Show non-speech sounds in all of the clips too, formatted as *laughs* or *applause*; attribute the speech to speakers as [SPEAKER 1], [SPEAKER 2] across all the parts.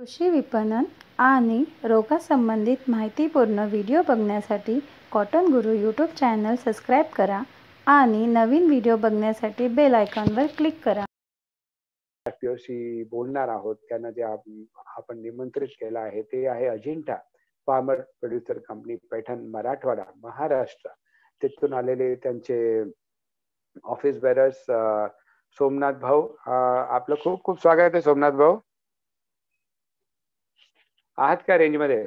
[SPEAKER 1] कृषी विपणन आणि रोगासंबंधित माहितीपूर्ण व्हिडिओ बघण्यासाठी कॉटन गुरु यूट्यूब चॅनल सबस्क्राईब करा आणि नवीन व्हिडिओ बघण्यासाठी बेल आयकॉनवर क्लिक करा.
[SPEAKER 2] शी बोलणार आहोत. त्यांना जे आपण निमंत्रित केलं आहे ते आहे Ajintha farmer producer company Paithan Marathwada Maharashtra. तिथून आलेले त्यांचे ऑफिस बेरर्स सोमनाथ भाऊ आपलं खूप खूप स्वागत आहे सोमनाथ भाऊ. आहात का रेंजमध्ये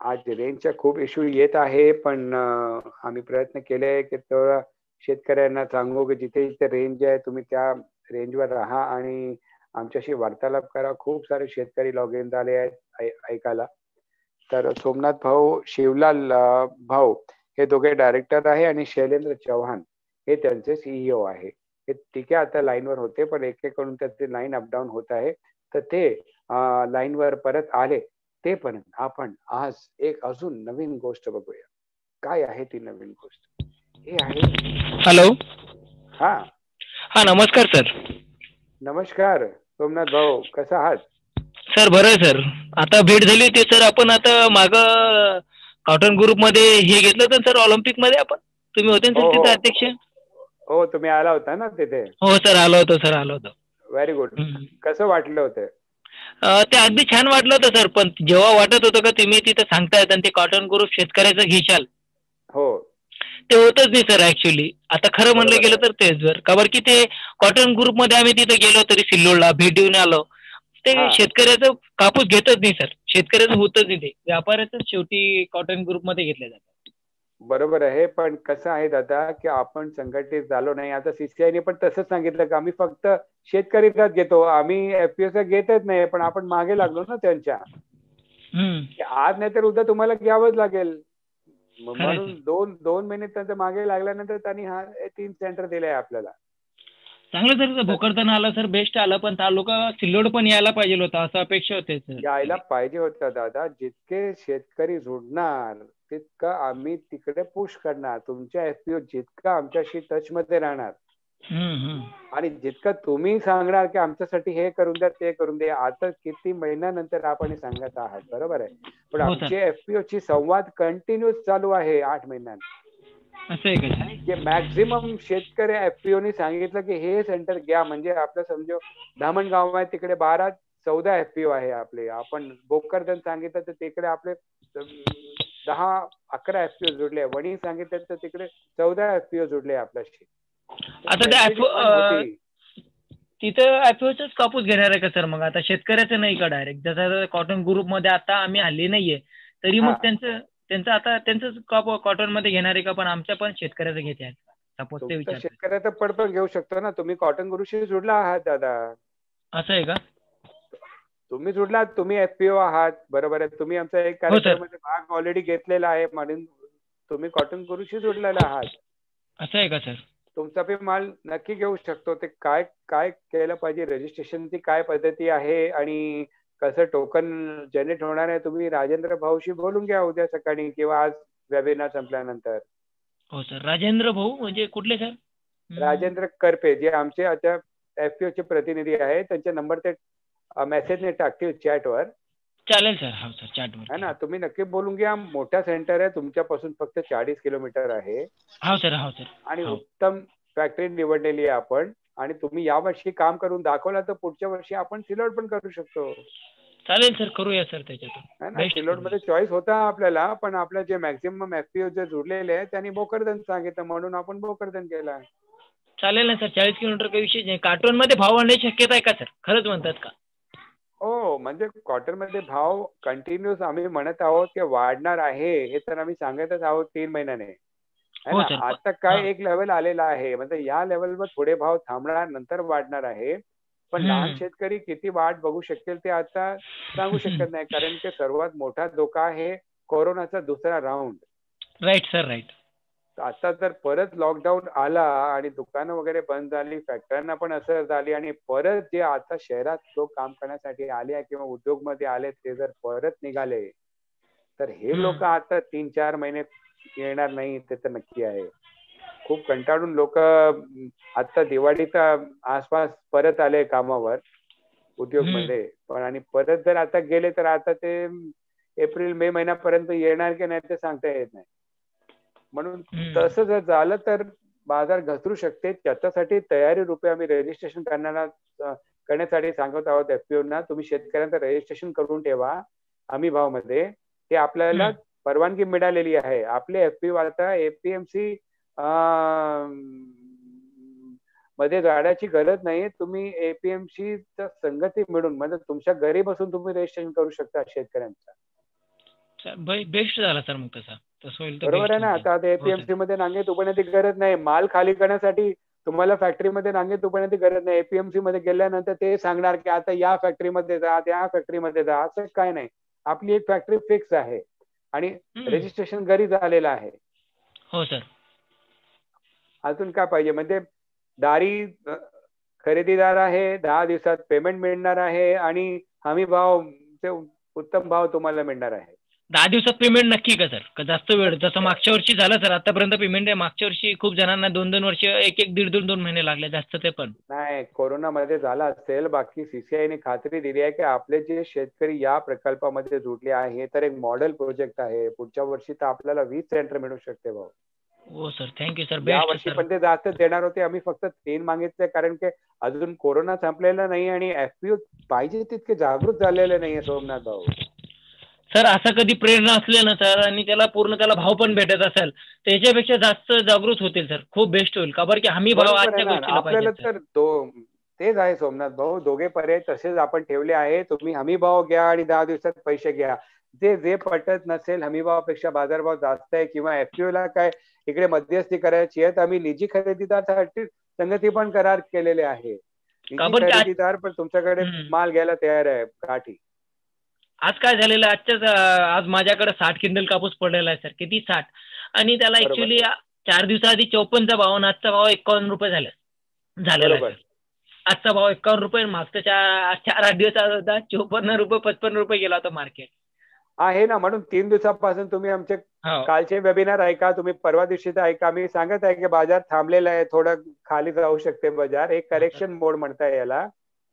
[SPEAKER 2] आज रेंजचा खूप इश्यू येत आहे पण आम्ही प्रयत्न केले की तेवढा शेतकऱ्यांना सांगू की जिथे जिथे रेंज आहे तुम्ही त्या रेंजवर राहा आणि आमच्याशी वार्तालाप करा. खूप सारे शेतकरी लॉग इन झाले आहेत ऐकायला. तर सोमनाथ भाऊ शिवलाल भाऊ हे दोघे डायरेक्टर आहे आणि शैलेंद्र चव्हाण हे त्यांचे सीईओ आहे. हे ठीक आहे आता लाईनवर होते पण एक एक करून त्याचे लाईन अपडाऊन होत आहे. तर ते लाईनवर परत आले ते पण आपण आज एक अजून नवीन गोष्ट बघूया. काय आहे ती नवीन गोष्ट? हे आहे
[SPEAKER 3] हॅलो
[SPEAKER 2] हा.
[SPEAKER 3] हा नमस्कार सर.
[SPEAKER 2] नमस्कार सोमनाथ भाऊ कसा आहात?
[SPEAKER 3] सर बरं सर. आता भेट झाली होती सर. आपण आता माग कॉटन ग्रुपमध्ये हे घेतलं होतं सर. ऑलिम्पिकमध्ये आपण. तुम्ही होते सर तिथे अध्यक्ष?
[SPEAKER 2] हो तुम्ही आला होता ना तिथे?
[SPEAKER 3] हो सर आलो होतो सर आलो होतो.
[SPEAKER 2] व्हेरी गुड कसं वाटलं होतं?
[SPEAKER 3] ते अगदी छान वाटलं होतं सर पण जेव्हा वाटत होतं का तुम्ही तिथं सांगतायत आणि ते कॉटन ग्रुप शेतकऱ्याचं घेशाल.
[SPEAKER 2] हो.
[SPEAKER 3] ते होतच नाही सर ऍक्च्युली आता खरं म्हणलं गेलं तर तेच जर का बरं की ते कॉटन ग्रुपमध्ये आम्ही तिथे गेलो तरी सिल्लोडला भेट देऊन आलो. ते शेतकऱ्याचं कापूस घेतच नाही सर. शेतकऱ्याचं होतच नाही ते. व्यापाऱ्याच शेवटी कॉटन ग्रुपमध्ये घेतले जातात
[SPEAKER 2] बरोबर आहे पण कसं आहे दादा की आपण संघटित झालो नाही. आता सीसीआयने पण तसंच सांगितलं की आम्ही फक्त शेतकरीचाच घेतो. आम्ही एफपीओचा घेतच नाही पण आपण मागे लागलो ना त्यांच्या. आज नाही तर उद्या तुम्हाला घ्यावंच लागेल. म्हणून दोन दोन महिने त्यांच्या मागे लागल्यानंतर त्यांनी हा तीन सेंटर दिले आहे आपल्याला.
[SPEAKER 3] चांगलं सर भोकरदन आलं सर बेस्ट आलं पण तालुका सिल्लोड पण यायला पाहिजे होता असं अपेक्षा होते.
[SPEAKER 2] यायला पाहिजे होतं दादा. जितके शेतकरी जोडणार तितकं आम्ही तिकडे पुश करणार. तुमच्या एफपीओ जितकं आमच्याशी टच मध्ये राहणार. आणि जितकं तुम्ही सांगणार की आमच्यासाठी हे करून द्या ते करून द्या आता किती महिन्यानंतर आपण सांगत आहात. बरोबर आहे? पण आमची एफपीओ ची संवाद कंटिन्यूस चालू आहे आठ महिन्यात. मॅक्झिमम शेतकरी एफपीओनी सांगितलं की हे सेंटर घ्या. म्हणजे आपलं समजो धामणगाव आहे तिकडे बारा चौदा एफपीओ आहे आपले. आपण भोकरदन सांगितलं तर तिकडे आपले दहा अकरा एफपीओ जुडले. वणी सांगितलं तर तिकडे चौदा एफपीओ जुडले आपल्याशी.
[SPEAKER 3] आता ते तिथं ऍफओच कापूस घेणार आहे का सर मग? आता शेतकऱ्याचं नाही का डायरेक्ट जसं कॉटन ग्रुपमध्ये आता आम्ही हल्ली नाहीये. तरी मग त्यांचं त्यांचं आता त्यांचं कॉटनमध्ये घेणार आहे का? पण आमच्या पण शेतकऱ्याचं घेते सपोज ते विचार
[SPEAKER 2] शेतकऱ्याचं पण पण घेऊ शकतो ना. तुम्ही कॉटन गुरुशी जुडला आहात दादा.
[SPEAKER 3] असं आहे का?
[SPEAKER 2] तुम्ही जुडलात तुम्ही एफपीओ आहात बरोबर आहे. तुम्ही आमचा एक कार्यक्रमामध्ये भाग ऑलरेडी घेतलेला आहे म्हणून तुम्ही कॉटन गुरुशी जुडलेला आहात.
[SPEAKER 3] असं आहे का सर?
[SPEAKER 2] तुमचा बी माल नक्की घेऊ शकतो. ते काय काय केलं पाहिजे? रजिस्ट्रेशनची काय पद्धती आहे? आणि कसं टोकन जनरेट होणार आहे? तुम्ही राजेंद्र भाऊशी बोलून घ्या उद्या सकाळी किंवा आज वेबिनार संपल्यानंतर.
[SPEAKER 3] हो सर. राजेंद्र भाऊ म्हणजे कुठले सर?
[SPEAKER 2] राजेंद्र करपे जे आमचे आता एफपीओ चे प्रतिनिधी आहेत. त्यांचे नंबर ते मेसेजने टाकतील चॅटवर
[SPEAKER 3] चालेल सर. हो सर चॅटवर
[SPEAKER 2] है ना? तुम्ही नक्की बोलून घ्या. मोठा सेंटर आहे. तुमच्यापासून फक्त चाळीस किलोमीटर आहे.
[SPEAKER 3] हो सर हो सर.
[SPEAKER 2] आणि उत्तम फॅक्टरी निवडलेली आहे आपण. आणि तुम्ही या वर्षी काम करून दाखवला तर पुढच्या वर्षी आपण सिलोड पण करू शकतो.
[SPEAKER 3] चालेल सर करूया सर त्याच्यातून.
[SPEAKER 2] सिलोडमध्ये चॉईस होता आपल्याला पण आपल्या जे मॅक्झिमम एफपीओ जे जुडलेले आहेत त्यांनी बोकरदन सांगितलं. म्हणून आपण बोकरदन केला.
[SPEAKER 3] चालेल ना सर चाळीस किलोमीटर काही विषय नाही. कार्टून मध्ये भाव वाढण्याची शक्यता आहे का सर? खरंच म्हणतात का?
[SPEAKER 2] हो म्हणजे कॉटनमध्ये भाव कंटिन्युअस आम्ही म्हणत आहोत की वाढणार आहे हे तर आम्ही सांगतच आहोत तीन महिन्याने. आता काय एक लेवल आलेला आहे म्हणजे या लेवलवर थोडे भाव थांबणार नंतर वाढणार आहे. पण लहान शेतकरी किती वाढ बघू शकतील ते आता सांगू शकत नाही कारण की सर्वात मोठा धोका आहे कोरोनाचा दुसरा राऊंड
[SPEAKER 3] राईट सर राईट
[SPEAKER 2] आता जर परत लॉकडाऊन आला आणि दुकानं वगैरे बंद झाली फॅक्टऱ्यांना पण असर झाली आणि परत जे आता शहरात लोक काम करण्यासाठी आले किंवा उद्योगमध्ये आले ते जर परत निघाले तर हे लोक आता तीन चार महिने येणार नाही ते तर नक्की आहे. खूप कंटाळून लोक आता दिवाळीच्या आसपास परत आले कामावर उद्योगमध्ये पण आणि परत जर आता गेले तर आता ते एप्रिल मे महिन्यापर्यंत येणार की नाही ते सांगता येत नाही. म्हणून तसं जर झालं तर बाजार घसरू शकते. त्याच्यासाठी तयारी रूपे आम्ही रजिस्ट्रेशन करण्याला करण्यासाठी सांगत आहोत एफपीओ ना. तुम्ही शेतकऱ्यांचं रजिस्ट्रेशन करून ठेवा हमी भावमध्ये ते आपल्याला परवानगी मिळालेली आहे. आपले एफपीओ आता एपीएमसी मध्ये जाण्याची गरज नाही तुम्ही एपीएमसी संगती मिळून म्हणजे तुमच्या घरी बसून तुम्ही रजिस्ट्रेशन करू शकता शेतकऱ्यांचा.
[SPEAKER 3] बेस्ट झाला सर मग तसा.
[SPEAKER 2] बरोबर आहे ना. आता एपीएमसी मध्ये नांगे तुपण्याची गरज नाही. माल खाली करण्यासाठी तुम्हाला फॅक्टरीमध्ये नांगे तुपण्याची गरज नाही. एपीएमसी मध्ये गेल्यानंतर ते सांगणार की आता या फॅक्टरीमध्ये जा त्या फॅक्टरीमध्ये जा. असं काय नाही. आपली एक फॅक्टरी फिक्स आहे. आणि रजिस्ट्रेशन घरी झालेलं आहे.
[SPEAKER 3] हो सर
[SPEAKER 2] अजून काय पाहिजे? म्हणजे दारी खरेदीदार आहे. दहा दिवसात पेमेंट मिळणार आहे. आणि हमी भाव उत्तम भाव तुम्हाला मिळणार आहे.
[SPEAKER 3] दहा दिवसात पेमेंट नक्की का सर का जास्त वेळ? जसं मागच्या वर्षी झालं सर आतापर्यंत पेमेंट आहे. मागच्या वर्षी खूप जणांना दोन दोन वर्ष एक एक दीड दोन दोन महिने लागले जास्त ते पण.
[SPEAKER 2] नाही कोरोनामध्ये झाला असेल बाकी सीसीआयने खात्री दिली आहे की आपले जे शेतकरी या प्रकल्पामध्ये जुडले आहे हे तर एक मॉडेल प्रोजेक्ट आहे. पुढच्या वर्षी तर आपल्याला वीस सेंटर मिळू शकते भाऊ.
[SPEAKER 3] हो सर थँक्यू सर
[SPEAKER 2] या वर्षी पण ते जास्त देणार होते. आम्ही फक्त तीन मागितले कारण की अजून कोरोना संपलेला नाही आणि एफपीओ पाहिजे तितके जागृत झालेले नाहीये सोमनाथ भाऊ.
[SPEAKER 3] सर असं कधी प्रेरणा असले ना सर आणि त्याला पूर्ण त्याला भाव पण भेटत असेल त्याच्यापेक्षा जास्त जागृत होतील सर. खूप बेस्ट होईल. का बरं की हमी भाव
[SPEAKER 2] आपल्याला तर तो तेच आहे सोमनाथ भाऊ. दोघे पर्याय तसेच आपण ठेवले आहे तुम्ही हमी भाव घ्या आणि दहा दिवसात पैसे घ्या. जे जे पटत नसेल हमी भावापेक्षा बाजारभाव जास्त आहे किंवा एफपीओ ला काय इकडे मध्यस्थी करायची आहे तर आम्ही निजी खरेदीदारासाठी संगती पण करार केलेले आहे. खरेदीदार पण तुमच्याकडे माल घ्यायला तयार आहे काठी.
[SPEAKER 3] आज काय झालेलं आजच्याच आज माझ्याकडे साठ क्विंटल कापूस पडलेला आहे सर. किती साठ? आणि त्याला ऍक्च्युली चार दिवसाआधी चौपन्नचा भाव आणि आजचा भाव एकावन्न रुपये झाला. झालेला आजचा भाव एकावन्न रुपये मागच्या चार चार आठ दिवस होता चौपन्न रुपये पचपन्न रुपये गेला होता मार्केट
[SPEAKER 2] आहे ना. म्हणून तीन दिवसापासून तुम्ही आमचे कालचे वेबिनार ऐका. तुम्ही परवा दिवशी ऐका. मी सांगत आहे की बाजार थांबलेला आहे. थोडं खाली जाऊ शकते बाजार. एक करेक्शन मोड म्हणताय याला.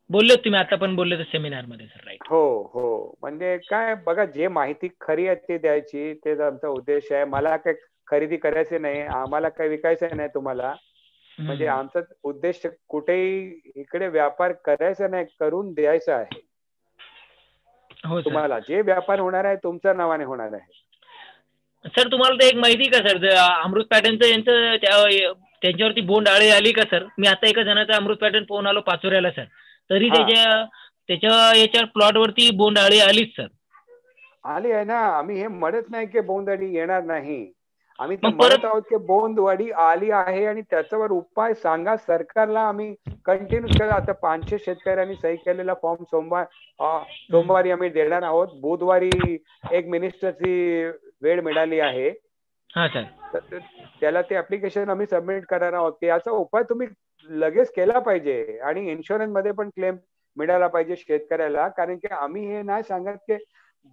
[SPEAKER 3] बोलले तुम्ही आता पण बोलले सेमिनारमध्ये सर राईट
[SPEAKER 2] हो हो. म्हणजे काय बघा जे माहिती खरी आहे ते द्यायची तेच आमचा उद्देश आहे. मला काय खरेदी करायचे नाही आम्हाला काही विकायचं नाही तुम्हाला. म्हणजे आमचा उद्देश कुठेही इकडे व्यापार करायचा नाही करून द्यायचा आहे. तुम्हाला जे व्यापार होणार आहे तुमच्या नावाने होणार आहे.
[SPEAKER 3] सर तुम्हाला तर एक माहिती का सर अमृत पॅटर्नचं यांचं त्यांच्यावरती बोंड आळी आली का सर मी आता एका जणाचा अमृत पॅटर्न पाहून आलो पाचोऱ्याला सर तरी त्याच्या त्याच्या याच्या प्लॉट वरती बोंड आळी आलीच सर.
[SPEAKER 2] आली आहे ना. आम्ही हे म्हणत नाही की बोंडअळी येणार नाही. आम्ही म्हणत आहोत की बोंदवाडी आली आहे आणि त्याच्यावर उपाय सांगा. सरकारला आम्ही कंटिन्यू करा आता पाचशे शेतकऱ्यांनी सही केलेला फॉर्म सोमवार सोमवारी आम्ही देणार आहोत. बुधवारी एक मिनिस्टरची वेळ मिळाली आहे. त्याला ते ऍप्लिकेशन आम्ही सबमिट करणार आहोत. याचा उपाय तुम्ही लगेच केला पाहिजे आणि इन्शुरन्समध्ये पण क्लेम मिळाला पाहिजे शेतकऱ्याला. कारण की आम्ही हे नाही सांगत की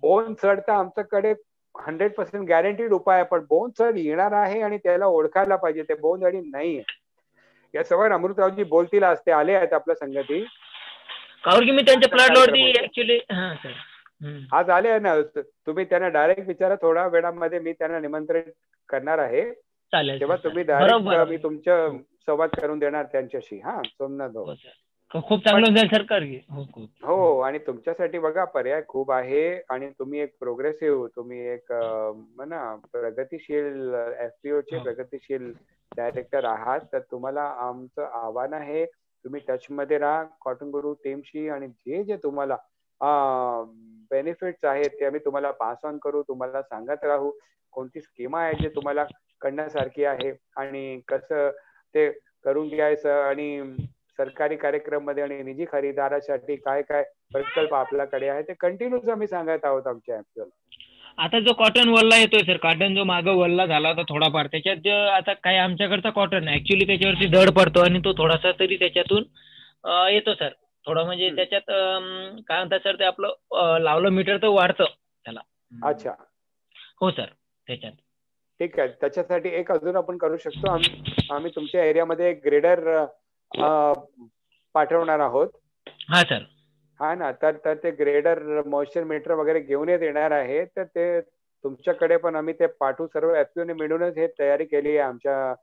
[SPEAKER 2] बोन चढता आमच्याकडे हंड्रेड पर्सेंट गॅरंटीड उपाय आहे. पण बोन चढ येणार आहे आणि त्याला ओळखायला पाहिजे. ते बोन आणि नाही या सवय अमृतरावजी बोलतील आज ते आले आहेत आपल्या संगती.
[SPEAKER 3] कारण की मी त्यांच्या प्लॉटवरती ऍक्च्युली
[SPEAKER 2] आज आले आहे ना. तुम्ही त्यांना डायरेक्ट विचारा. थोड्या वेळामध्ये मी त्यांना निमंत्रित करणार आहे. तेव्हा तुम्ही डायरेक्ट मी तुमचं संवाद करून देणार त्यांच्याशी. हा सोमनाथ भाऊ.
[SPEAKER 3] खूप चांगलं जाईल सरकार
[SPEAKER 2] हो. आणि तुमच्यासाठी बघा पर्याय खूप आहे आणि तुम्ही एक प्रोग्रेसिव्ह तुम्ही एक म्हणा प्रगतीशील एफपीओ चे प्रगतीशील डायरेक्टर आहात. तर तुम्हाला आमचं आव्हान आहे तुम्ही टच मध्ये राहा. कॉटन गुरु टीमशी आणि जे जे तुम्हाला बेनिफिट्स आहेत ते आम्ही तुम्हाला पास ऑन करू तुम्हाला सांगत राहू. कोणती स्कीमा आहे जे तुम्हाला करण्यासारखी आहे? आणि कसं ते करून घ्यायचं आणि सरकारी कार्यक्रममध्ये आणि निजी खरेदीदारासाठी काय काय प्रकल्प आपल्याकडे आहे ते कंटिन्यूच आम्ही सांगत आहोत आमच्या ऍपला
[SPEAKER 3] आता जो कॉटन वल्ला येतोय सर कॉटन जो मागं वल्ला झाला होता थोडाफार त्याच्यात आता काय आमच्याकडचा कॉटन ऍक्च्युली त्याच्यावरती दड पडतो आणि तो थोडासा तरी त्याच्यातून येतो सर थोडं म्हणजे त्याच्यात काय म्हणतात सर ते आपलं लावलं मीटर तर वाढतं त्याला.
[SPEAKER 2] अच्छा.
[SPEAKER 3] हो सर त्याच्यात.
[SPEAKER 2] ठीक आहे. त्याच्यासाठी एक अजून आपण करू शकतो. आम्ही आम्ही तुमच्या एरियामध्ये एक ग्रेडर पाठवणार आहोत.
[SPEAKER 3] हा सर.
[SPEAKER 2] हा ना. तर तर ते ग्रेडर मॉइश्चर मीटर वगैरे घेऊन येणार आहे. तर ते तुमच्याकडे पण आम्ही ते पाठवू. सर्व एफपीओने मिळूनच हे तयारी केली आहे आमच्या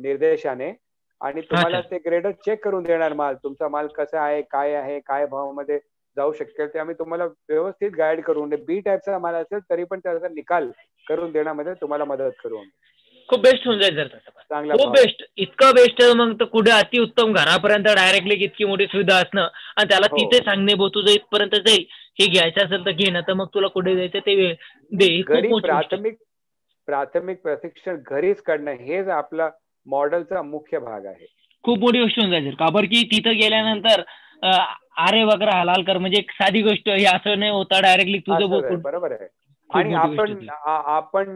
[SPEAKER 2] निर्देशाने. आणि तुम्हाला ते ग्रेडर चेक करून देणार माल. तुमचा माल कसा आहे काय आहे काय भावामध्ये जाऊ शकेल ते आम्ही तुम्हाला व्यवस्थित गाईड करून बी टाईपचा माल असेल तरी पण त्याचा निकाल करून देण्यामध्ये तुम्हाला मदत करू
[SPEAKER 3] खूप बेस्ट होऊन जाईल सर
[SPEAKER 2] चांगला
[SPEAKER 3] खूप बेस्ट इतकं बेस्ट मग तर कुठे अतिउत्तम घरापर्यंत डायरेक्टली इतकी मोठी सुविधा असणं आणि त्याला
[SPEAKER 2] हो.
[SPEAKER 3] तिथे सांगणे बो तुझं इथपर्यंत जाईल हे घ्यायचं असेल तर घे ना तर मग तुला कुठे जायचं ते दे.
[SPEAKER 2] प्राथमिक प्राथमिक प्रशिक्षण घरीच करणं हेच आपला मॉडेलचा मुख्य भाग आहे.
[SPEAKER 3] खूप मोठी गोष्ट होऊन जाईल का बरं की तिथं गेल्यानंतर आरे वगैरे हलाल कर म्हणजे एक साधी गोष्ट हे असं नाही होता डायरेक्टली तुझं
[SPEAKER 2] बरोबर आहे. आणि आपण आपण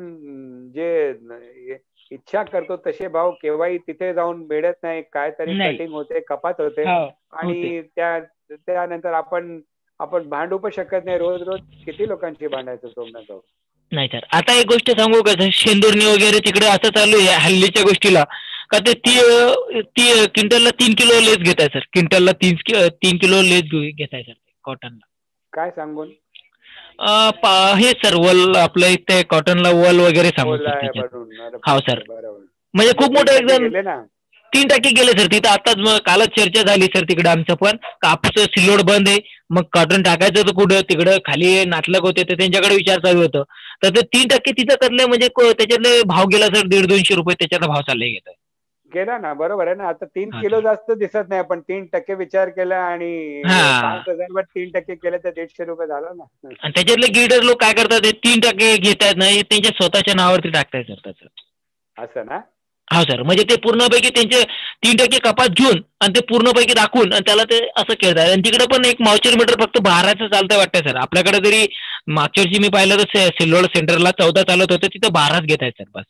[SPEAKER 2] जे इच्छा करतो तसे भाव केव्हाही तिथे जाऊन मिळत नाही काहीतरी
[SPEAKER 3] नाही.
[SPEAKER 2] कटिंग होते कपात होते.
[SPEAKER 3] हो,
[SPEAKER 2] आणि त्या त्यानंतर आपण आपण भांडू पण शकत नाही. रोज रोज किती लोकांची भांडायचं सोडण्यात जाऊ
[SPEAKER 3] नाही सर आता एक गोष्ट सांगू का शेंदुर्णी वगैरे तिकडे असं चालू आहे हल्लीच्या गोष्टीला का ते ती ती क्विंटलला तीन किलो लेस घेत आहे सर. क्विंटलला तीन तीन किलो लेस घेत आहे सर कॉटनला.
[SPEAKER 2] काय सांगून?
[SPEAKER 3] हे सर वल आपलं इथे कॉटनला वल वगैरे सांगू
[SPEAKER 2] बोलला
[SPEAKER 3] सर
[SPEAKER 2] आहे
[SPEAKER 3] त्याच्यात.
[SPEAKER 2] बनवून. अरे
[SPEAKER 3] हो, सर. म्हणजे खूप मोठं एकदम तीन टक्के गेले सर. तिथं आताच मग कालच चर्चा झाली सर तिकडे आमचं पण. कापूस सिल्लोड बंद आहे. मग कॉटन टाकायचं तर कुठं? तिकडं खाली नाटलक होते तर त्यांच्याकडे विचार चालू होतं. तर ते तीन टक्के तिथं करले म्हणजे त्याच्यातले भाव गेला सर दीड दोनशे रुपये त्याच्यातला भाव चालले घेत
[SPEAKER 2] गेला ना बरोबर आहे ना. आता तीन किलो. जास्त दिसत नाही पण तीन टक्के विचार केला आणि. पाच हजार तीन टक्के केले तर दीडशे रुपये झालं ना.
[SPEAKER 3] आणि त्याच्यातले गिल्डर लोक काय करतात ते तीन टक्के घेतात ना हे त्यांच्या स्वतःच्या नावावरती टाकताय सर त्याचं.
[SPEAKER 2] असं ना?
[SPEAKER 3] हा सर म्हणजे ते पूर्णपैकी त्यांचे तीन टक्के कपात घेऊन आणि ते पूर्णपैकी दाखवून आणि त्याला ते असं खेळतात. आणि तिकडे पण एक माउचर मीटर फक्त बाराचं चालतंय वाटतं सर. आपल्याकडे जरी मागच्या वर्षी मी पाहिलं तर सिल्लोड सेंटरला चौदा चालत होतं तिथं बाराच घेत आहेत सर बस.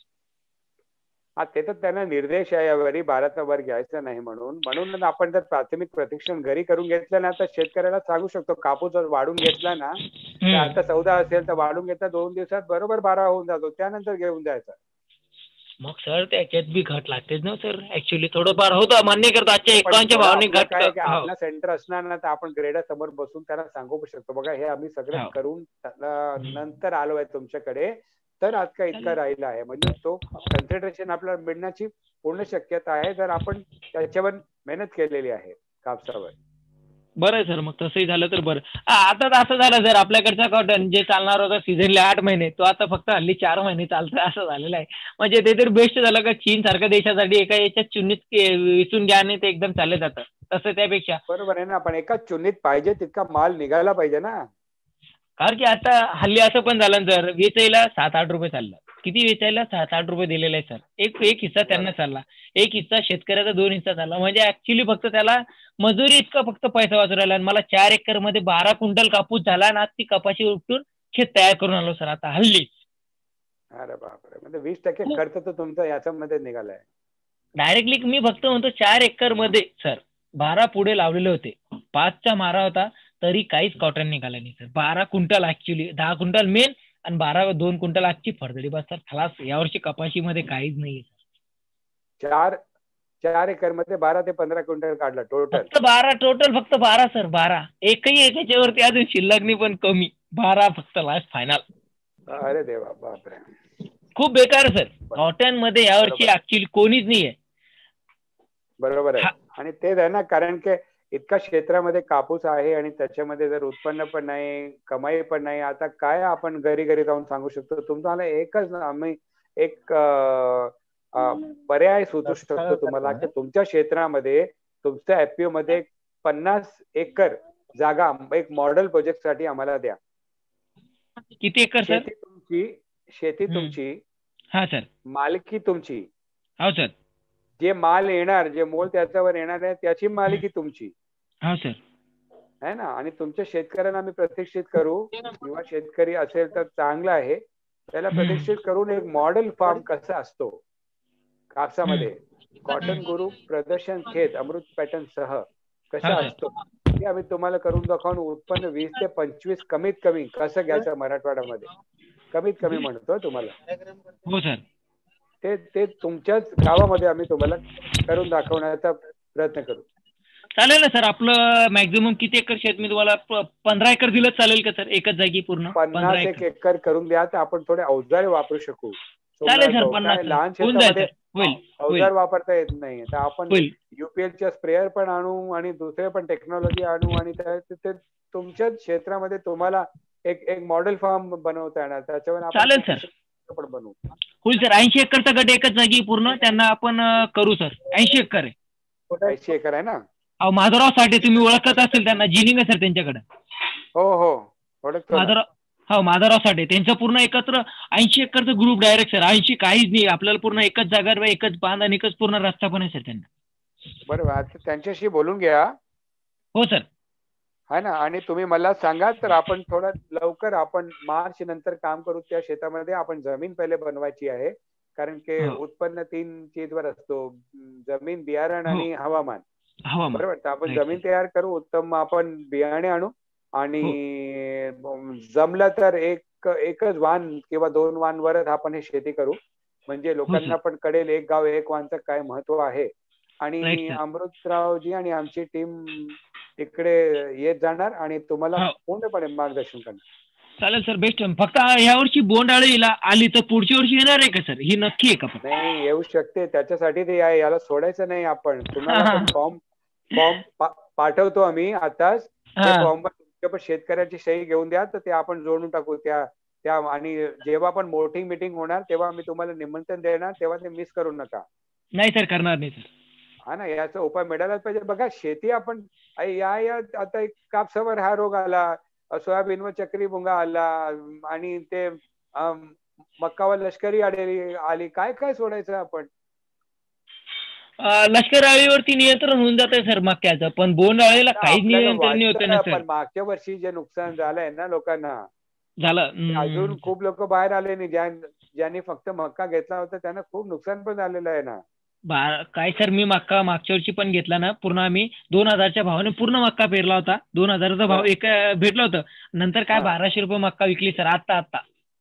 [SPEAKER 2] हा ते तर त्यांना निर्देश आहे यावरी बाराचा वर घ्यायचा नाही म्हणून म्हणून आपण जर प्राथमिक प्रशिक्षण घरी करून घेतलं ना तर शेतकऱ्याला सांगू शकतो कापूस जर वाढून घेतला ना तर. आता चौदा असेल तर वाढून घेतला दोन दिवसात बरोबर बारा होऊन जातो त्यानंतर घेऊन जायचा
[SPEAKER 3] मग सर त्याच्यात बी घट लागतेच ना सर ऍक्च्युली थोडंफार होतं मान्य करतो आजच्या
[SPEAKER 2] थोडं
[SPEAKER 3] भावाने घट.
[SPEAKER 2] आपला सेंटर असणार ना तर आपण ग्रेडा समोर बसून त्यांना सांगू शकतो बघा हे आम्ही सगळं
[SPEAKER 3] हो.
[SPEAKER 2] करून नंतर आलो आहे तुमच्याकडे तर आज का इतका राहिला आहे? म्हणजे तो कन्सन्ट्रेशन आपल्याला मिळण्याची पूर्ण शक्यता आहे जर आपण त्याच्यावर मेहनत केलेली आहे कापसावर.
[SPEAKER 3] बरं आहे सर मग तसंही झालं तर बरं. आता तर असं झालं सर आपल्याकडचा कॉटन जे चालणार होता सीझनला आठ महिने तो आता फक्त हल्ली चार महिने चालतोय असं झालेलं आहे. म्हणजे ते तर बेस्ट झालं का चीन सारख्या देशासाठी एका याच्यात चुनीत के- विचून घ्या आणि ते एकदम चालले जातं. तसं त्यापेक्षा.
[SPEAKER 2] बरोबर आहे ना पण एकाच चुनीत पाहिजे तितका माल निघायला पाहिजे ना.
[SPEAKER 3] कारण की आता हल्ली असं पण झालं ना सर वेचायला सात आठ रुपये चाललं. किती वेचायला? सात आठ रुपये दिलेले आहे सर. एक एक हिस्सा त्यांना चालला. एक हिस्सा शेतकऱ्याचा दोन हिस्सा चालला. म्हणजे ऍक्च्युली फक्त त्याला मजुरी इतका फक्त पैसा वाचू राहिला. आणि मला चार एकरमध्ये बारा क्विंटल कापूस झाला आणि आज ती कपाशी उपटून शेत तयार करून आलो सर आता हल्ली.
[SPEAKER 2] अरे बापरे. म्हणजे वीस टक्के. खर्च तर तुमचा याच्यामध्ये निघालाय.
[SPEAKER 3] डायरेक्टली मी फक्त म्हणतो चार एकरमध्ये सर बारा पुढे लावलेले होते. पाचचा मारा होता. तरी काहीच कॉटन निघाला नाही सर बारा क्विंटल ऍक्च्युली दहा क्विंटल मेन आणि बारा दोन क्विंटल आजची फरदडी. बस सर खलास यावर्षी कपाशीमध्ये काहीच नाही
[SPEAKER 2] चार चार एकरमध्ये बारा ते पंधरा क्विंटल काढला टोटल
[SPEAKER 3] फक्त बारा टोटल फक्त बारा सर बारा. एकही एक याच्यावरती अजून शिल्लक नाही पण कमी. बारा फक्त लास्ट फायनल
[SPEAKER 2] अरे देवा बापरे.
[SPEAKER 3] खूप बेकार सर कॉटनमध्ये यावर्षी. ऍक्च्युली कोणीच नाहीये.
[SPEAKER 2] बरोबर आहे. आणि तेच आहे ना कारण की इतका क्षेत्रामध्ये कापूस आहे आणि त्याच्यामध्ये जर उत्पन्न पण नाही कमाई पण नाही आता काय आपण घरी घरी जाऊन सांगू शकतो? तुम्हाला एकच आम्ही एक पर्याय सुचू शकतो तुम्हाला की तुमच्या क्षेत्रामध्ये तुमच्या एफपीओ मध्ये पन्नास एकर जागा एक मॉडेल प्रोजेक्टसाठी आम्हाला द्या.
[SPEAKER 3] किती एकर
[SPEAKER 2] शेती तुमची शेती. तुमची
[SPEAKER 3] हा सर.
[SPEAKER 2] मालकी तुमची.
[SPEAKER 3] हो सर.
[SPEAKER 2] जे माल येणार जे मोल त्याच्यावर येणार आहे त्याची मालकी तुमची.
[SPEAKER 3] हो सर.
[SPEAKER 2] आहे ना? आणि तुमच्या शेतकऱ्यांना आम्ही प्रतिष्ठित करू. किंवा शेतकरी असेल तर चांगलं आहे. त्याला. प्रतिष्ठित करून एक मॉडेल फार्म कसा असतो? कापसामध्ये. कॉटन गुरु प्रदर्शन खेत अमृत पॅटर्न सह कसा. असतो? ते आम्ही तुम्हाला करून दाखवून उत्पन्न वीस ते पंचवीस कमीत कमी कसं घ्यायचं मराठवाड्यामध्ये? कमीत कमी म्हणतो तुम्हाला.
[SPEAKER 3] हो सर.
[SPEAKER 2] ते ते तुमच्याच गावामध्ये आम्ही तुम्हाला करून दाखवण्याचा प्रयत्न करू.
[SPEAKER 3] चालेल ना सर. आपलं मॅक्झिमम किती एकर शेत? मी तुम्हाला पंधरा एकर दिलं चालेल का सर? एकच जागी पूर्ण?
[SPEAKER 2] पन्नास एक
[SPEAKER 3] एकर.
[SPEAKER 2] करून द्या तर आपण थोडे अवजार वापरू शकू.
[SPEAKER 3] चालेल सर. पन्नास
[SPEAKER 2] लहान शेतामध्ये अवजार वापरता येत नाही. तर आपण युपीएलच्या स्प्रेअर पण आणू आणि दुसरे पण टेक्नॉलॉजी आणू आणि ते- तुमच्याच क्षेत्रामध्ये तुम्हाला एक एक मॉडेल फार्म बनवता येणार. त्याच्यावर
[SPEAKER 3] चालेल सर.
[SPEAKER 2] पण बनवू.
[SPEAKER 3] होईल सर ऐंशी एकरचा गट एकच जागी पूर्ण त्यांना आपण करू सर. ऐंशी एकर आहे.
[SPEAKER 2] ऐंशी एकर आहे ना?
[SPEAKER 3] अहो माधवराव साठे तुम्ही ओळखत असेल त्यांना जिनिंग आहे सर त्यांच्याकडे.
[SPEAKER 2] हो हो.
[SPEAKER 3] माधवराव हो माधवराव साठे त्यांचं पूर्ण एकत्र ऐंशी एकरचं ग्रुप डायरेक्ट सर. ऐंशी काहीच नाही. आपल्याला पूर्ण एकच जागा एकच बांध आणि एकच पूर्ण रस्ता पण आहे सर त्यांना.
[SPEAKER 2] बरोबर त्यांच्याशी बोलून घ्या.
[SPEAKER 3] हो सर.
[SPEAKER 2] है ना आणि तुम्ही मला सांगा तर आपण थोडं लवकर आपण मार्च नंतर काम करू त्या शेतामध्ये आपण जमीन पहिले बनवायची आहे कारण की
[SPEAKER 3] हो.
[SPEAKER 2] उत्पन्न तीन चीजवर असतो जमीन बियारण
[SPEAKER 3] हो.
[SPEAKER 2] आणि हवामान
[SPEAKER 3] हवामान
[SPEAKER 2] बरोबर तर आपण. जमीन तयार करू उत्तम आपण बियाणे आणू आणि
[SPEAKER 3] हो.
[SPEAKER 2] जमलं तर एक एकच वाहन किंवा दोन वाहनवरच आपण हे शेती करू म्हणजे
[SPEAKER 3] हो,
[SPEAKER 2] लोकांना पण कळेल एक गाव एक वाहनचं काय महत्त्व आहे आणि. अमृतरावजी आणि आमची टीम इकडे येत जाणार आणि तुम्हाला
[SPEAKER 3] हो.
[SPEAKER 2] पूर्णपणे मार्गदर्शन करणार.
[SPEAKER 3] चालेल सर बेस्ट. फक्त या वर्षी बोंडाळीला आली तर पुढच्या वर्षी येणार आहे का सर? ही नक्की आहे का
[SPEAKER 2] नाही येऊ शकते. त्याच्यासाठी ते आहे. याला सोडायचं नाही आपण. तुम्हाला. फॉर्म फॉर्म पाठवतो आम्ही आताच. फॉर्म शेतकऱ्याची सही घेऊन द्या. तर ते आपण जोडून टाकू त्या त्या आणि जेव्हा पण मोठी मीटिंग होणार तेव्हा मी तुम्हाला निमंत्रण देणार. तेव्हा ते मिस करू नका.
[SPEAKER 3] नाही सर करणार नाही सर.
[SPEAKER 2] हा ना याचा उपाय मिळालाच पाहिजे. बघा शेती आपण या या आता एक कापसावर हा रोग आला सोयाबीनवर चक्री भुंगा आला आणि ते मक्कावर लष्करी आलेली आली. काय काय सोडायचं आपण?
[SPEAKER 3] लष्कर आळीवरती नियंत्रण होऊन जात सर मक्याचं पण बोंडाळीला काहीच
[SPEAKER 2] आपल्याला
[SPEAKER 3] नियंत्रण होते
[SPEAKER 2] पण मागच्या वर्षी जे नुकसान झालंय ना लोकांना
[SPEAKER 3] झालं
[SPEAKER 2] अजून. खूप लोक बाहेर आले नाही. ज्या ज्यांनी फक्त मक्का घेतला होता त्यांना खूप नुकसान पण झालेलं आहे ना.
[SPEAKER 3] काय सर मी मक्का मागच्या वर्षी पण घेतला ना पूर्ण आम्ही दोन हजारच्या भावाने पूर्ण मक्का पेरला होता. दोन हजाराचा भाव. एक भेटलं होतं. नंतर काय. बाराशे रुपये मक्का विकली सर आता आता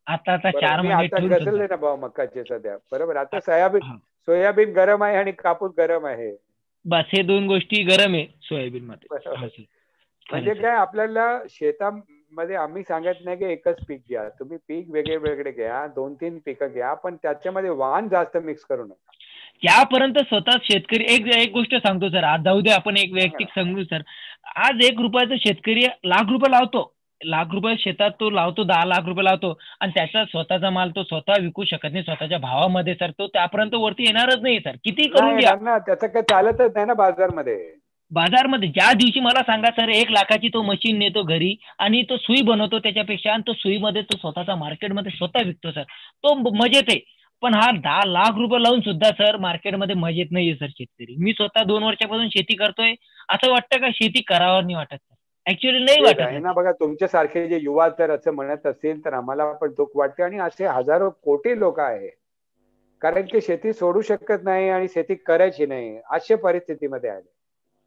[SPEAKER 3] आता आता चार महिने
[SPEAKER 2] भाव मक्काचे सध्या. बरोबर आता सोयाबीन. सोयाबीन गरम आहे आणि कापूस गरम आहे.
[SPEAKER 3] बस हे दोन गोष्टी गरम आहे सोयाबीन मध्ये.
[SPEAKER 2] म्हणजे काय आपल्याला शेतामध्ये आम्ही सांगत नाही की एकच पीक घ्या. तुम्ही पीक वेगळे वेगळे घ्या दोन तीन पिकं घ्या पण त्याच्यामध्ये वाहन जास्त मिक्स करू नका.
[SPEAKER 3] त्यापर्यंत स्वतः शेतकरी एक एक गोष्ट सांगतो सर आज जाऊ दे आपण एक वैयक्तिक सांगू सर. आज एक रुपयाचा शेतकरी लाख रुपये लावतो. लाख रुपये शेतात तो लावतो दहा लाख रुपये लावतो आणि त्याचा स्वतःचा माल तो स्वतः विकू शकत नाही स्वतःच्या भावामध्ये सर. तो त्यापर्यंत वरती येणारच नाही सर. किती करून
[SPEAKER 2] ना त्याचं काय चालतच नाही ना बाजारमध्ये.
[SPEAKER 3] बाजारमध्ये ज्या दिवशी मला सांगा सर एक लाखाची तो मशीन नेतो घरी आणि तो सुई बनवतो त्याच्यापेक्षा आणि तो सुईमध्ये तो स्वतःचा मार्केटमध्ये स्वतः विकतो सर. तो मजेत आहे. पण हा दहा लाख रुपये लावून सुद्धा सर मार्केटमध्ये मजेत नाहीये सर शेतकरी. मी स्वतः दोन वर्षापासून शेती करतोय. असं वाटतं का शेती करावं नाही वाटत? सर ऍक्च्युअली नाही वाटत.
[SPEAKER 2] ना बघा तुमच्यासारखे जे युवा जर असं म्हणत असेल तर आम्हाला पण दुःख वाटते आणि असे हजारो कोटी लोक आहे. कारण की शेती सोडू शकत नाही आणि शेती करायची नाही अशा परिस्थितीमध्ये आले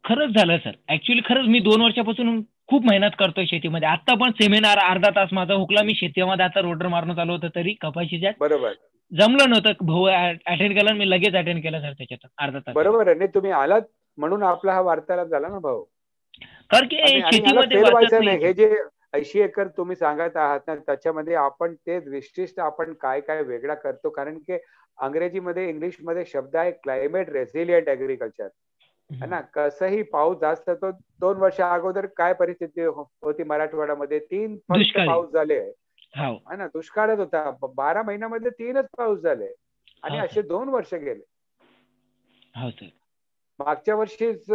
[SPEAKER 3] खरंच झालं सर. ऍक्च्युली खरंच मी दोन वर्षापासून खूप मेहनत करतोय शेतीमध्ये. आता पण सेमिनार अर्धा तास माझा हुकला मी शेतीमध्ये आता रोडर मारून चालू होतं तरी कपाशीच्या
[SPEAKER 2] बरोबर.
[SPEAKER 3] जमलं नव्हतं. भाऊ अटेंड केलं मी लगेच अटेंड केलं सर त्याच्यात. अर्धा तास.
[SPEAKER 2] बरोबर आहे. तुम्ही आलात म्हणून आपला हा वार्तालाप झाला ना भाऊ?
[SPEAKER 3] कारण की शेतीमध्ये
[SPEAKER 2] हे जे ऐंशी एकर तुम्ही सांगत आहात ना त्याच्यामध्ये आपण ते विशिष्ट आपण काय काय वेगळा करतो. कारण की अंग्रेजीमध्ये इंग्लिशमध्ये शब्द आहे क्लायमेट रेसिलियंट ऍग्रिकल्चर है ना? कसंही पाऊस जास्त तो दोन वर्ष अगोदर काय परिस्थिती हो- होती मराठवाड्यामध्ये? तीन. पाऊस झाले.
[SPEAKER 3] हो
[SPEAKER 2] ना? दुष्काळच होता. बारा महिन्यामध्ये तीनच पाऊस झाले. आणि. असे दोन वर्ष गेले.
[SPEAKER 3] हो
[SPEAKER 2] मागच्या वर्षीच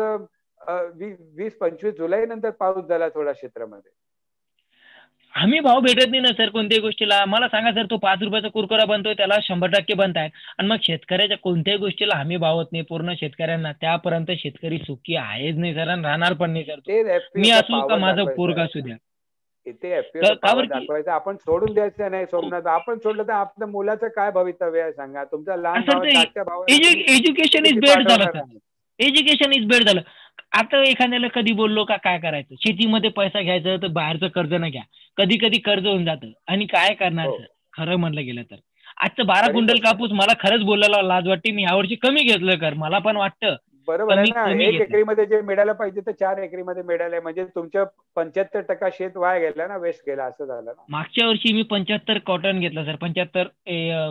[SPEAKER 2] वीस पंचवीस जुलै नंतर पाऊस झाला थोडा क्षेत्रामध्ये.
[SPEAKER 3] हमी भाव भेटत नाही ना सर कोणत्याही गोष्टीला. मला सांगा सर तो पाच रुपयाचा कुरकुरा बनतोय त्याला शंभर टक्के बनताय आणि मग शेतकऱ्याच्या कोणत्याही गोष्टीला हमी भाव होत नाही पूर्ण शेतकऱ्यांना. त्यापर्यंत शेतकरी सुखी आहेच नाही सर आणि राहणार पण नाही सर मी असू का माझा पोरगा. असू द्या.
[SPEAKER 2] दाखवायचा. आपण सोडून द्यायचं नाही सोमनाथ. आपण सोडलं तर आपल्या मुलाचं काय भवितव्य आहे सांगा. तुमचा लहान
[SPEAKER 3] एज्युकेशन इज बेड झालं. एज्युकेशन इज बेड झालं. आता एखाद्याला कधी बोललो का काय करायचं? शेतीमध्ये पैसा घ्यायचं तर बाहेरचं कर्ज न घ्या. कधी कधी कर्ज होऊन जातं. आणि काय करणार
[SPEAKER 2] हो.
[SPEAKER 3] सर? खरं म्हणलं गेलं तर. आजचं बारा क्विंटल कापूस मला खरंच बोलायला लाज वाटते. मी यावर्षी कमी घेतलं कर. मला पण वाटतं.
[SPEAKER 2] बरोबर आहे ना. एक एकरीमध्ये जे मिळायला पाहिजे ते चार एकरीमध्ये मिळालंय. म्हणजे तुमच्या पंच्याहत्तर टक्का शेत वाया गेला ना वेस्ट गेला असं झालं ना?
[SPEAKER 3] मागच्या वर्षी मी पंच्याहत्तर कॉटन घेतलं सर. पंच्याहत्तर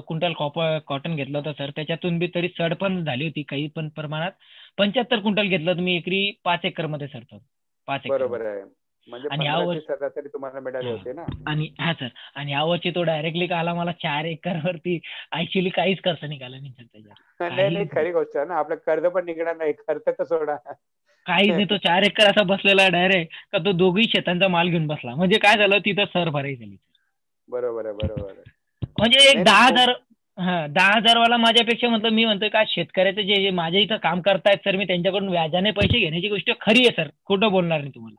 [SPEAKER 3] क्विंटल कॉटन घेतलं होतं सर. त्याच्यातून बी तरी सड पण झाली होती काही पण प्रमाणात. पंच्याहत्तर क्विंटल घेतलं तुम्ही एकरी पाच एकरमध्ये सरतो पाच
[SPEAKER 2] बरोबर आहे. म्हणजे आणि तुम्हाला मिळाले होते ना?
[SPEAKER 3] आणि हा सर. आणि यावरची तो डायरेक्टली आला मला चार एकर वरती ऍक्च्युली काहीच खर्च निघाला नाही *laughs*
[SPEAKER 2] खरी गोष्ट आहे ना. आपलं कर्ज पण निघणार नाही. खर्च तर सोडा.
[SPEAKER 3] काहीच नाही. तो *laughs* चार एकर असा बसलेला डायरेक्ट का तो दोघही शेतांचा माल घेऊन बसला. म्हणजे काय झालं? तिथं सर भराई झाली
[SPEAKER 2] बरोबर आहे बरोबर
[SPEAKER 3] म्हणजे एक दहा हजार हा दहा हजार वाला माझ्यापेक्षा म्हणतो मी म्हणतोय का शेतकऱ्याचे जे माझ्या इथं काम करतायत सर मी त्यांच्याकडून व्याजाने पैसे घेण्याची गोष्ट खरी आहे सर. खोटं बोलणार नाही तुम्हाला.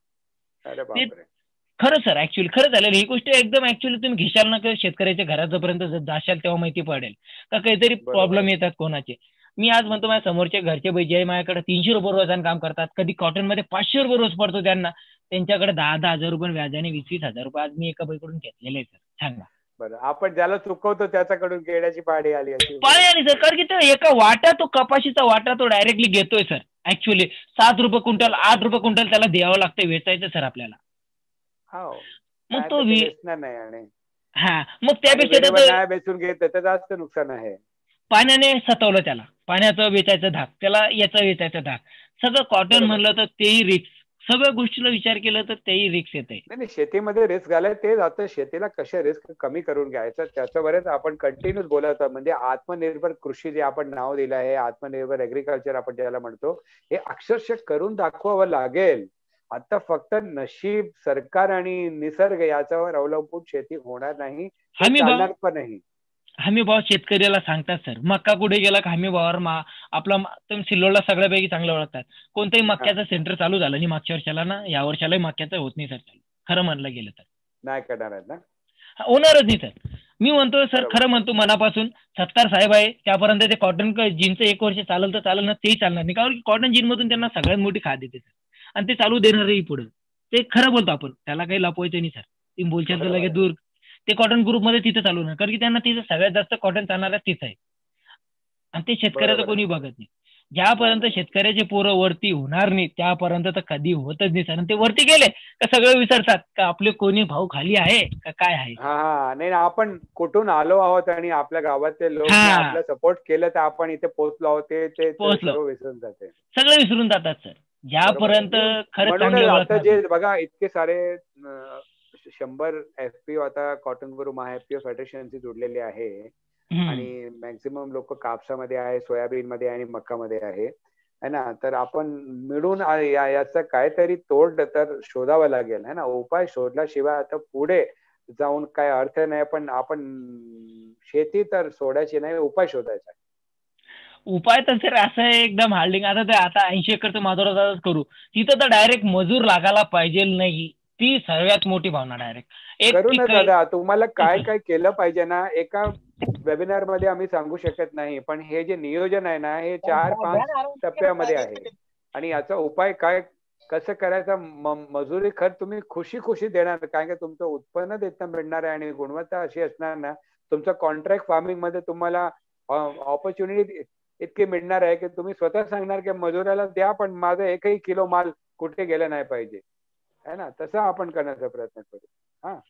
[SPEAKER 3] खरं सर ऍक्च्युली खरं झालेलं ही गोष्ट एकदम ऍक्च्युली तुम्ही घेशाल ना शेतकऱ्याच्या घरापर्यंत जाशाल तेव्हा माहिती पडेल. का काहीतरी प्रॉब्लेम येतात कोणाचे. मी आज म्हणतो माझ्या समोरच्या घरचे जे माझ्याकडे तीनशे रुपये रोजाने काम करतात. कधी कॉटनमध्ये पाचशे रुपये रोज पडतो त्यांना. त्यांच्याकडे दहा दहा हजार रुपये व्याजाने वीस वीस हजार रुपये आज मी एका बाईकडून घेतलेले आहे सर. सांगा.
[SPEAKER 2] आपण ज्याला चुकवतो त्याच्याकडून घेण्याची पाडी आली
[SPEAKER 3] पाळी आली सर. कारण की तो एका वाटा तो कपाशीचा वाटा तो डायरेक्टली घेतोय सर. ऍक्च्युली सात रुपये क्विंटल आठ रुपये क्विंटल त्याला द्यावं लागतं वेचायचं सर आपल्याला.
[SPEAKER 2] हो.
[SPEAKER 3] मग तो
[SPEAKER 2] नाही
[SPEAKER 3] हा. मग त्यापेक्षा
[SPEAKER 2] बेचून घेत तर जास्त नुकसान आहे.
[SPEAKER 3] पाण्याने सतवलं त्याला. पाण्याचं वेचायचं धाक. त्याला याचं वेचायचं धाक. सगळं कॉटन म्हणलं तर तेही रिक्स सगळ्या गोष्टीला विचार केला तर तेही रिक्स येते
[SPEAKER 2] नाही शेतीमध्ये रिस्क आलाय ते जातं शेतीला कशा रिस्क कमी करून घ्यायचं त्याच्यावरच आपण कंटिन्यूस बोलत म्हणजे आत्मनिर्भर कृषी जे आपण नाव दिलं आहे आत्मनिर्भर एग्रिकल्चर आपण ज्याला म्हणतो हे अक्षरशः करून दाखवावं लागेल. आता फक्त नशीब सरकार आणि निसर्ग याच्यावर अवलंबून शेती होणार नाही पण नाही.
[SPEAKER 3] हमी भाव शेतकऱ्याला सांगतात सर. मक्का कुठे गेला का हमी भावावर आपला सिल्लोडला सगळ्यापैकी चांगलं ओळखतात. कोणतंही मक्याचं सेंटर चालू झालं नाही मागच्या वर्षाला ना या वर्षालाही मक्याचं होत नाही सर. चालू खरं म्हणलं गेलं तर.
[SPEAKER 2] नाही करणार ना?
[SPEAKER 3] होणारच नाही सर. मी म्हणतो सर खरं म्हणतो मनापासून सत्तार साहेब आहे त्यापर्यंत ते कॉटन जीनचं एक वर्ष चाललं तर चाललं ना तेही चालणार नाही. कारण कॉटन जीन मधून त्यांना सगळ्यात मोठी खाद देते सर. आणि ते चालू देणारही पुढे. ते खरं बोलतो आपण त्याला काही लपवायचं नाही सर. ती बोलशाल तर लगेच दूर ते कॉटन ग्रुपमध्ये तिथे चालू नाही कारण की त्यांना तिथं सगळ्यात जास्त कॉटन चालणार तीच आहे. आणि ते शेतकऱ्याचं कोणी बघत नाही. ज्यापर्यंत शेतकऱ्याचे पोरं वरती होणार नाही त्यापर्यंत तर कधी होतच नाही. सर ते वरती गेले का सगळं विसरतात का आपले कोणी भाऊ खाली आहे का काय आहे?
[SPEAKER 2] हा नाही आपण कुठून आलो आहोत आणि आपल्या गावातले लोक आपलं सपोर्ट केलं तर आपण इथे पोहोचलो आहोत. ते पोहोचलो. विसरून जाते.
[SPEAKER 3] सगळं विसरून जातात सर. ज्यापर्यंत खरं
[SPEAKER 2] आता जे बघा इतके सारे शंभर एफपीओ आता कॉटन गुरु महाएफपीओ फेडरेशनशी जोडलेले आहे. आणि मॅक्झिमम लोक कापसामध्ये आहे सोयाबीन मध्ये आणि मक्का मध्ये आहे. है ना? तर आपण मिळून याचा काहीतरी तोड तर शोधावं लागेल. है ना? उपाय शोधल्याशिवाय आता पुढे जाऊन काय अर्थ नाही पण आपण शेती तर सोडायची नाही उपाय शोधायचा
[SPEAKER 3] उपाय तर सर असं आहे एकदम हार्डिंग आता ते आता ऐंशी एकरचं माधुराचाच करू. तिथं तर डायरेक्ट मजूर लागायला पाहिजे नाही. ती सर्वात मोठी भावना डायरेक्ट
[SPEAKER 2] करू ना दादा तुम्हाला काय काय केलं पाहिजे ना एका वेबिनारमध्ये आम्ही सांगू शकत नाही पण हे जे नियोजन आहे ना हे चार पाच टप्प्यामध्ये आहे. आणि याचा उपाय काय कसं करायचा मजुरी खर्च तुम्ही खुशी खुशी देणार कारण की तुमचं उत्पन्न देता मिळणार आहे आणि गुणवत्ता अशी असणार ना तुमचं कॉन्ट्रॅक्ट फार्मिंगमध्ये तुम्हाला ऑपॉर्च्युनिटी इतकी मिळणार आहे की तुम्ही स्वतः सांगणार की मजुराला द्या पण माझा एकही किलो माल कुठे गेला नाही पाहिजे. है ना? तसं आपण करण्याचा प्रयत्न करू. हा.